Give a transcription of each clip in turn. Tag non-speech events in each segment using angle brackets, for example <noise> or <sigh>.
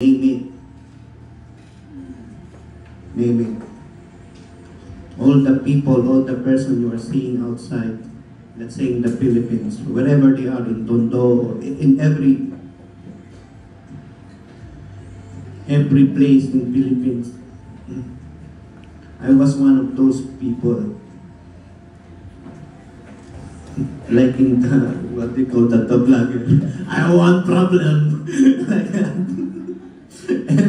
Name it. All the people, all the person you are seeing outside, let's say in the Philippines, wherever they are, in Tondo, in every every place in Philippines. I was one of those people. Like in the, what they call that, the vlogger. I want problem. <laughs>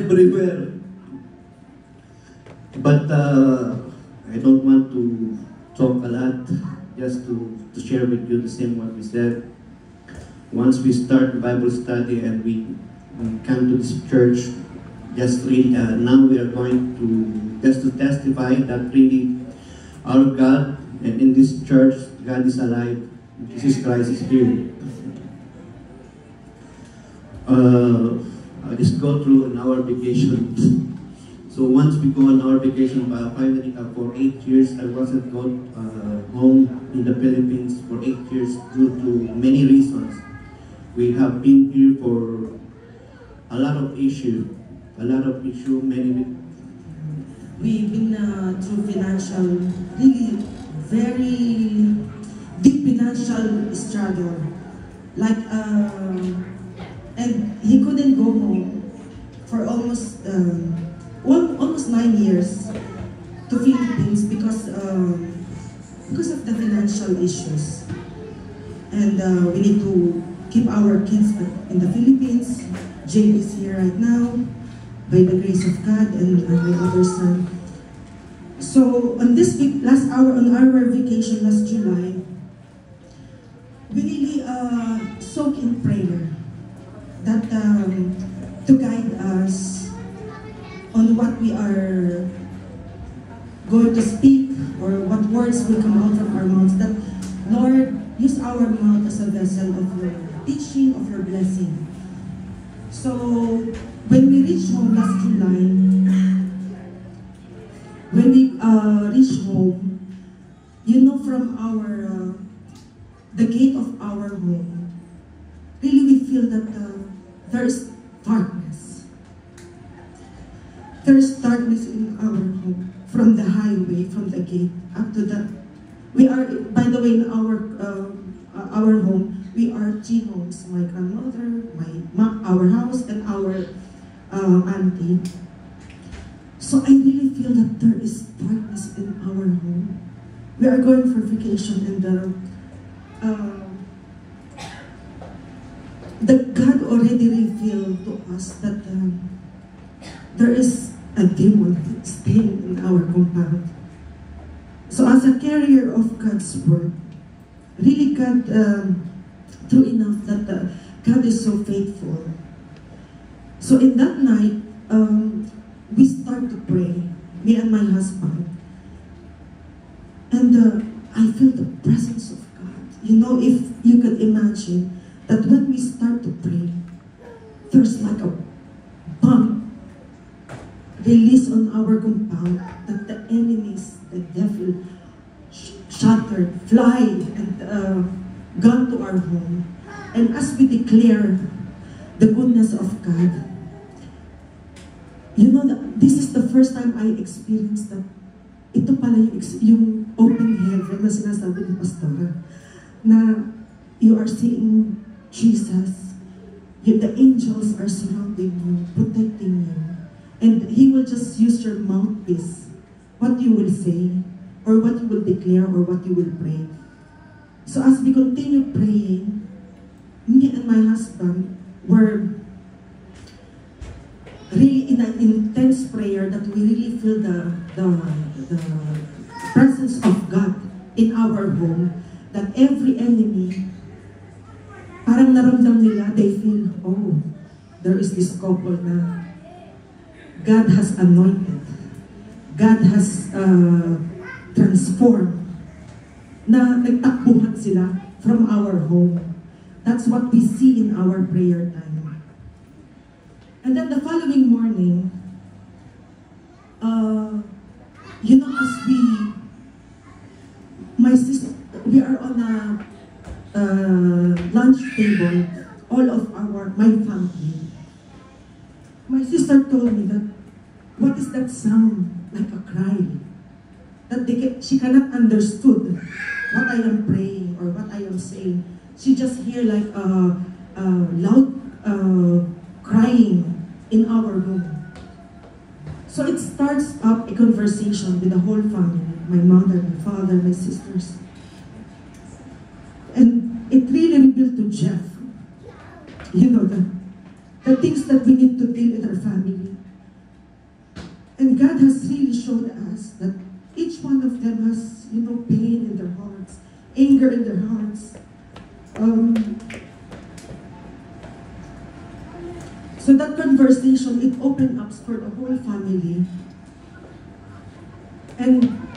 Everywhere. But uh, I don't want to talk a lot, just to, to share with you the same what we said. Once we start Bible study and we, we come to this church, just really, uh, now we are going to just to testify that really our God and in this church, God is alive. Jesus Christ is here. Uh, I'll just go through an hour vacation. So once we go on our vacation, uh, finally uh, for eight years, I wasn't go uh, home in the Philippines for eight years due to many reasons. We have been here for a lot of issue, a lot of issue, many We've been uh, through financial, really very deep financial struggle. Like, almost one, almost nine years to Philippines because um, because of the financial issues. And uh, we need to keep our kids in the Philippines. Jane is here right now by the grace of God and uh, my other son. So on this week, last hour on our vacation last July, going to speak or what words will come out from our mouths. That Lord, use our mouth as a vessel of your teaching, of your blessing. So when we reached home last July, when we uh, reached home, you know from our, uh, the gate of our home, really we feel that uh, there's our home, we are three homes, my grandmother, my our house, and our uh, auntie. So I really feel that there is darkness in our home. We are going for vacation and uh, uh, the God already revealed to us that um, there is a demon staying in our compound. So as a carrier of God's word, really God, um, true enough that uh, God is so faithful. So in that night, um, we start to pray, me and my husband. And uh, I feel the presence of God. You know, if you could imagine that when we start to pray, there's like a bomb released on our compound that the enemies, sh shattered, fly, and uh, gone to our home. And as we declare the goodness of God, you know, this is the first time I experienced that ito pala yung, yung open heaven na sinasabi ni Pastora, na you are seeing Jesus, you, the angels are surrounding you, protecting you, and He will just use your mouthpiece, what you will say, or what you will declare, or what you will pray. So as we continue praying, me and my husband were really in an intense prayer that we really feel the, the, the presence of God in our home, that every enemy, parang naramdam nila, they feel, oh, there is this couple na God has anointed. God has uh, transformed. Na nagtakbuhan sila from our home. That's what we see in our prayer time. And then the following morning, uh, you know, as we, my sister, we are on a uh, lunch table, all of our, my family. My sister told me that, what is that sound? Like a cry. That they she cannot understood what I am praying or what I am saying. She just hear like a, a loud uh, crying in our room. So it starts up a conversation with the whole family, my mother, my father, my sisters. And it really revealed to Jeff, you know, the, the things that we need to deal with our family. And God has really showed us that each one of them has, you know, pain in their hearts, anger in their hearts. Um, so that conversation, it opened up for the whole family. And